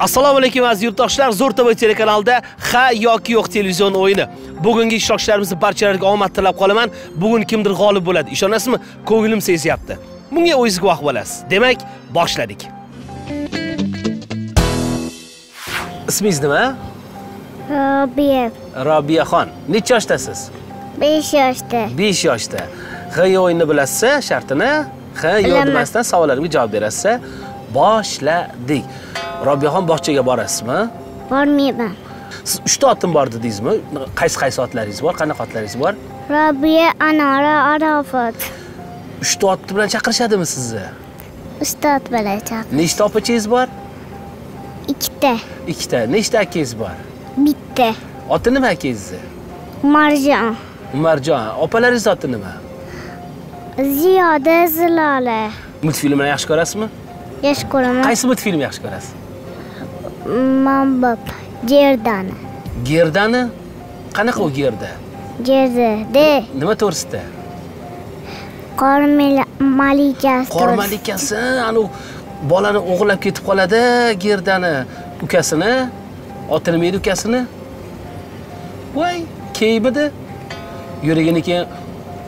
Assalomu alaykum aziz yurtdoshlar. Zo'r TV telekanalida ha yoki yo'q televizion o'yini. Bugungi ishtirokchilarimizni barchalariga omad tilab qolaman. Bugun kimdir g'olib bo'ladi. Ishonasizmi? Ko'nglim sezyapti. Bunga o'zingiz guvoh bo'lasiz. Demak, boshladik. Ismingiz nima? Robiya Robiyaxon. Necha yoshdasiz? 5 yoshda. 5 yoshda. Ha o'yinni bilasizmi? Shartini? Ha yo'q demasdan savollarimga javob berasiz. Boshladik. Robiyaxon bog'chaga borasizmi? Bormayman. Siz 3 ta otim bor dedingizmi? Qaysi qaysi otlaringiz bor? Qanaqa otlaringiz bor? Robiya, Anora, Arofat. 3 ta ot bilan chaqirishadimi sizni? Ustod bo'lacaq. Nechta opachingiz bor? Ikkita, Ikkita. Nechta akangiz bor? bitta. Oti nima akangizni? Marjon. Umarjon. Opalaringiz oti nima? Ziyoda Zilola. Multfilmlar yaxshi ko'rasizmi? Yosh ko'raman. Qaysi multfilm yaxshi ko'rasiz? Mambab. Jerdani. Gerdani? Qanaqa u gerda? Jerda. De. Nima to'g'risida? Qor malikasi. Qor malikasi, anu bolani o'g'irlab ketib qoladi, gerdani ukasini, oti nima edi ukasini? Voy, keymidi? Yuragini keyin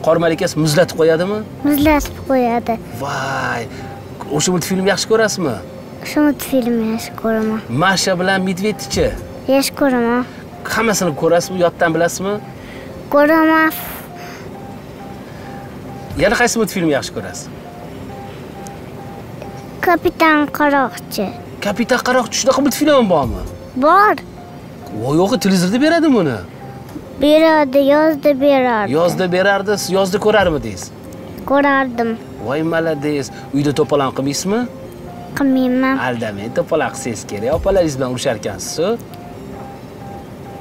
qor malikasi muzlatib qo'yadimi? Muzlatib qo'yadi. Voy, o'sha multfilm yaxshi ko'rasizmi? Shu multfilmni yaxshi ko'raman. Masha bilan Medvedchi. Yaxshi ko'raman. Hammasini ko'rasizmi, yoddan bilasizmi? Ko'raman. Yana qaysi multfilm yaxshi ko'rasiz? Kapitan Qaroqchi. Kapitan Qaroqchi shunaqa multfilm bormi? Bor. Voy, yo'q, televizorda beradimi uni? Beradi, yozda berardi. Yozda berardi, siz yozda ko'rarmidingiz? Ko'rardim. Voy, malades. Uyda to'polon qilmaysizmi? Qilmayman. Aldamay, to'polon qilsangiz kerak. Opalaringiz bilan urushar ekansiz-ku.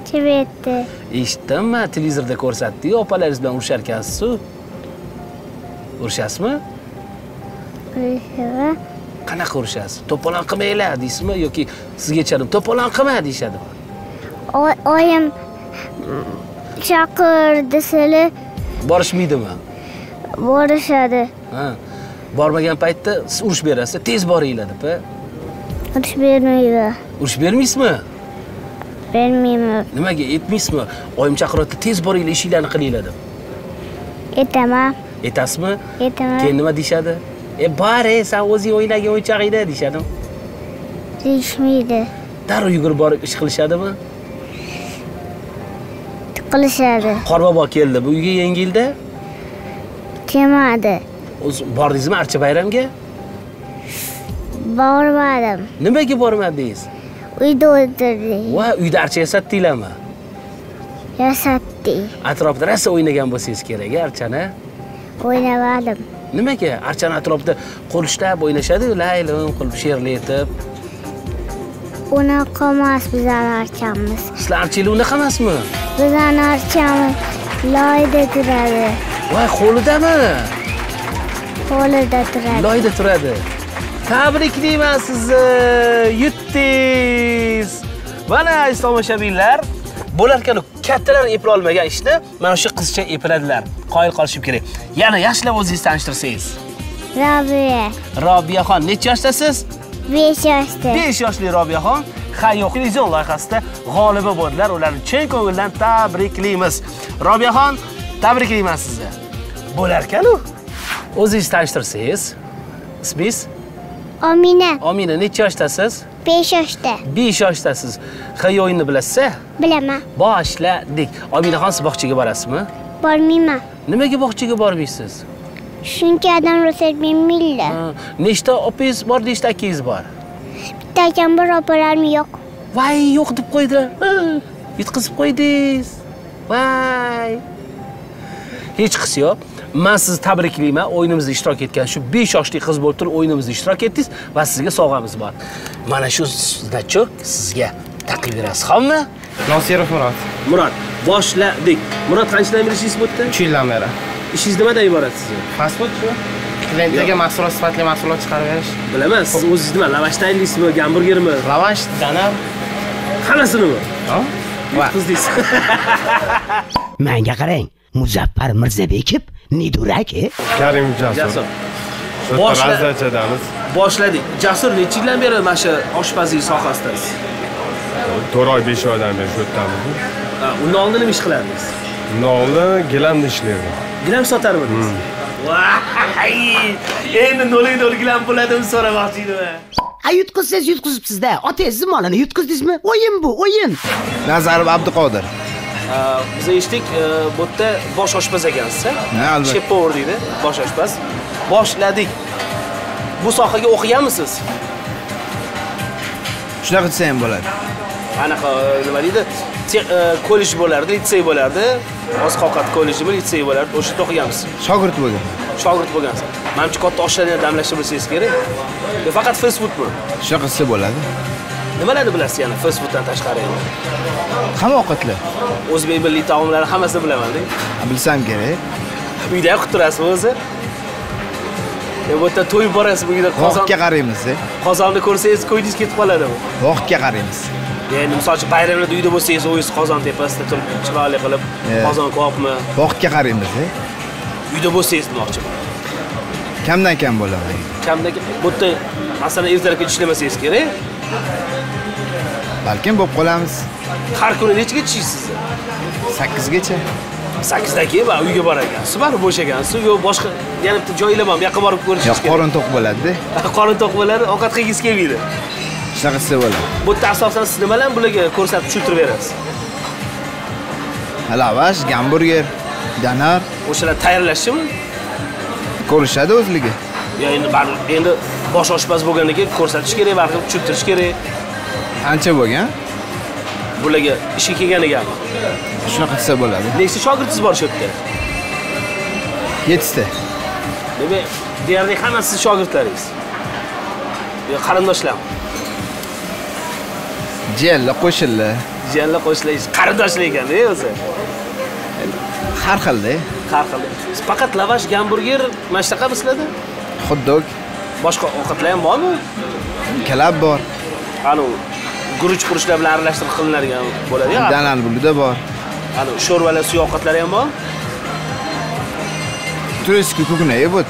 Chivetdi. Eshitdim, man televizorda ko'rsatdi-yu, opalaringiz bilan urushar ekansiz-ku. Urushasizmi? O'sha Qanaqa urushasiz? To'polon qilmanglar deysizmi yoki sizga chalim to'polon qilma deyishadimi? oy- oyim chaqir desalar Borishmaydimi? borishadi. Ha. Bormagan paytda siz urush berasiz, tez boringlar deb. Urush bermaydi. Urush bermaysizmi? Bermayman. Nimaga aytmaysizmi? Oyim chaqiryapti, tez boringlar, ishinglarni qilinglar deb. Aytaman. Aytasizmi? Aytaman. Keyin nima deyishadi? E bore, san o'zing o'ynagan o'yinchog'ingda deyishadi. Deyishmaydi. Darrov yugurib borib ish qilishadimi? Qilishadi. Qorbobo keldi bu uyga yangi yilda. Kelmadi. Bordingizmi archa bayramga? Bormadim. Nimaga bormadingiz? Uyda o'tirdik. Va uyda archa yasatdinglarmi? Yasatdik. Atrofda rosa o'ynagan bo'lsangiz kerak, archani. O'ynamadim. Nimaga? Archani atrofida qo'l ushlab o'ynashadi, laylim qilib she'rlaytib. Unaqa emas bizani archamiz. Sizlar archanglar unaqa emasmi? Bizani archamiz loyda turadi. Voy, qo'lidami? Qo'lida turadi. Loyda turadi. Tabriklayman sizni. Yutdingiz. Mana aziz tomoshabinlar, bo'larkan kattalar epla olmagan ishni mana shu qizcha epladilar. Qoyil qolishim kerak. Yana yaxshilab o'zingizni tanishtirsangiz. Robiya. Robiyaxon, necha yoshdasiz? 5 yoshda. 5 yoshli Robiyaxon Hayyo televizion loyihasida g'olibi bo'ldilar. Ularni chin ko'ngildan tabriklaymiz. Robiyaxon, tabriklayman sizni. Bo'larkan-u. O'zingizni tanishtirsangiz. Ismingiz? Omina Omina, necha yoshdasiz? 5 yoshda. 5 yoshdasiz. Hayyo o'yinni bilasizmi? Bilaman. Boshladik. Ominaxon, siz bog'chaga borasizmi? Bormayman. Nimaga bog'chaga bormaysiz? Shuncha odam ruxsat bermaydi. Nechta opangiz bor, nechta akangiz bor? Bitta akam bor, opalarim yo'q. Voy, yo'q deb qo'ydilar. Yutqizib qo'ydingiz. Voy. Hech qisi yo'q. Men sizni tabriklayman. O'yinimizda ishtirok etgan shu 5 yoshli qiz bo'lib turib o'yinimizda ishtirok etdingiz va sizga sovg'amiz bor. Mana shu значок sizga taqib berasiz. Hamma? Nosirov Murod. Murod, boshladik. Murod qanchadan beri ishingiz bo'ldi? 3 yildan beri. Ishingiz nimadan iborat sizning? Pasport shu. Klientlarga mahsulot sifatli mahsulot chiqarib berish. Bilaman, siz o'zingiz nima, lavash tayinlaysizmi, gamburgermi? Lavash, danam. Hammasinimi? Ha? Va Qizdingiz. Menga qarang, Muzaffar Mirzabekov Niduraki. Karim Jasur. Boshladik jasur necha yildan beri mana shu oshpazlik sohasidasiz to'rt oy besh oydan beri shu yerdamiz Ha, undan oldin nima ish qilardingiz undan oldin gilamda ishlardim gilam sotarmidingiz Voy, endi no'lik no'lik gilam bo'ladimi so'ramoqchi edim Ha yutqizsangiz yutqizibsizda. Otangizni molini yutqizdingizmi? O'yin bu, o'yin. Nazarov Abduqodir. Biz eshitdik bu yerda bosh oshpaz ekansiz albatta. povur deydi bosh oshpaz. Boshladik. Bu sohaga o'qiganmisiz? Shunaqa desa ham bo'ladi. anaqa e, nima deydi? E, kollej bo'lardi litsey bo'lardi. Oziq ovqat kollejimi litsey bo'lardi. O'sha yerda o'qiganmisiz Shogird bo'lgan. shogird bo'lgansiz manimcha katta oshlarni damlashni bilsangiz kerak. Faqat fast foodmi Shunaqa desa bo'ladi. Nimalarni bilasiz yana fast fooddan tashqari endi Hamma ovqatlar. o'zbek milliy taomlari hammasini bilamanda Bilsam kerak. uyda ham qilib turasizmi o'zi bu yerda to'yib borasiz uyda qozon Vaqtga qaraymiz. qozonni ko'rsangiz ko'yingiz ketib qoladimi Vaqtga qaraymiz. endi misol uchun bayramlarda uyda bo'lsangiz o'zingiz qozon tepasida turib chiroyli qilib qozon kopmi Vaqtga qaraymiz. uyda bo'lsangiz demoqchiman Kamdan kam bo'ladi. kamdagi bu yerda masalan ertalabgacha ishlamasangiz kerak Balkim bo'lib qolamiz. har kuni nechaga ishlaysiz 8 gacha. sakkizdan keyin man uyga borar ekansiz baribir bo'sh ekansiz yo boshqa yana bitta joylar bormi yoqqa borib ko'rishingiz kerak qorin to'q bo'ladi-da. qorin to'q bo'ladi ovqat qilgingiz kelmaydi Shunaqa desa bo'ladi. bu yerda asosan siz nimalarni bularga ko'rsatib tushuntirib berasiz Lavash, gamburger, danar o'shalar tayyorlashnimi ko'rishadi o'zligi. yo endi baribir endi bosh oshpaz bo'lgandan keyin ko'rsatish kerak baribir tushuntirish kerak Ancha bo'lgan. bularga ishga kelganigami Shunaqa desa bo'ladi. nechta shogirdingiz bor shu yerda. 7 ta. demak deyarli hammasi sizni shogirdlaringiz. Yo qarindoshlarmi Jiyanlar, qo'shillar. jiyanlar qo'shnilar qarindoshlar ekanda o'zi. Har xilda. har xil faqat lavash gamburger mana shunaqami sizlarda Xotdog, boshqa ovqatlar ham bormi? Kalab bor, anavi guruch qurishlar bilan aralashtirib qilinadigan bo'ladi ya danar buluda bor. anavi sho'rvalar suv ovqatlari ham bor Turistik kuknayi bot.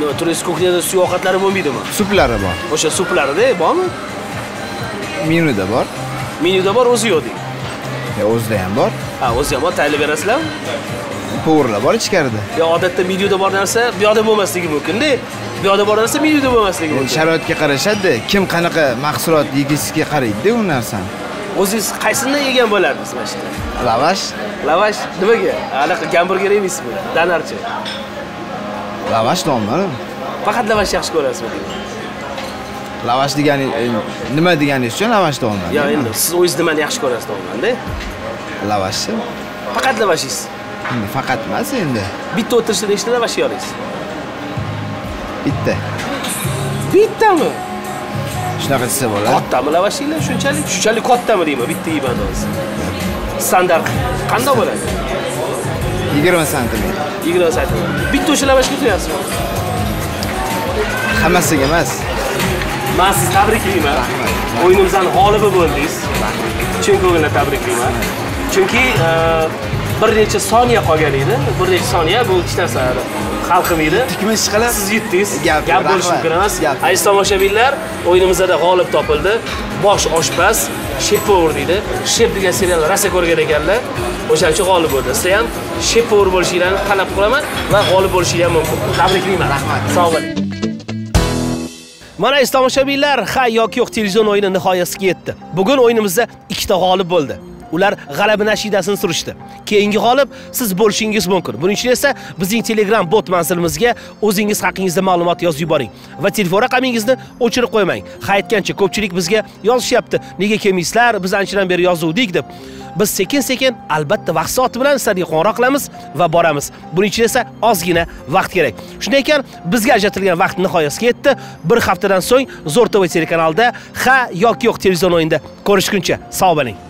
nima turist kuxnyada suv ovqatlari bo'lmaydimi Suplari bor. o'sha suplarida bormi Menuda bor. menyuda bor o'zi yo'q deydi Ya o'zida ham bor. ha o'zi ham bor tayyorlab berasizlarmi Povurlar bor ichkarida. yo odatda menyuda bor narsa bu yoqda bo'lmasligi mumkinda bu yoqda bor narsa menyuda bo'lmasligi mumkin sharoitga qarashadi. Kim qanaqa mahsulot yegisiga qaraydi-da u narsani. o'zingiz qaysidan yegan bo'lardingiz mana shu Lavash, lavash nimaga anaqa gamburger yemaysizmi danarchi lavash nomlari. faqat lavash yaxshi ko'rasizmi Lavash degani e, nima deganingiz uchun lavash nomlari? yo endi siz o'zingiz nimani yaxshi ko'rasiz deyapmanda Lavashni faqat lavash yeysiz faqat emas endi. bitta o'tirishda nechta lavash yeyolasiz Bitta. bittami? Shunaqa desa bo'ladi. kattami lavashinglar shunchalik shunchalik kattami deyman bitta yeyman hozir standart qanday bo'ladi? 20 santimetr. yigirma santim bitta o'sha lavashga qo'yasizmi Hammasiga emas. man sizni tabriklayman o'yinimizni g'olibi bo'ldingiz. Chin ko'ngildan tabriklayman chunki e, bir necha soniya qolgan edi. Bir necha soniya bu hech narsa hal qilmaydi Ikkinchi qilib siz yetdingiz Gap, gap bo'lishi mumkin emas. Aziz tomoshabinlar o'yinimizda g'olib topildi. Bosh oshpaz shef povur deydi. Shef degan serialni rosa ko'rgan ekanlar. O'shaning uchun g'olib bo'ldi. Sizlar ham shef povur bo'lishinglarni talab qilaman va g'olib bo'lishinglar ham mumkin. Tabriklayman rahmat. Sog' bo'ling. Mana aziz tomoshabinlar, ha yoki yo'q televizion o'yini nihoyasiga yetdi. Bugun o'yinimizda ikkita g'olib bo'ldi. Ular g'alaba nashidasini surishdi. Keyingi g'olib siz bo'lishingiz mumkin. Buning uchun esa bizning Telegram bot manzilimizga o'zingiz haqingizda ma'lumot yozib yuboring va telefon raqamingizni o'chirib qo'ymang. Ha aytgancha ko'pchilik bizga yozishyapti. Nega kelmaysizlar? Biz anchadan beri yozuvdik deb. Biz sekin-sekin albatta vaqt soati bilan sizlarga qo'ng'iroq qilamiz va boramiz. Buning uchun esa ozgina vaqt kerak. Shunday ekan, bizga ajratilgan vaqt nihoyasiga yetdi. Bir haftadan so'ng Zo'r TV telekanalida ha yoki yo'q televizion o'yinida ko'rishguncha sog' bo'ling.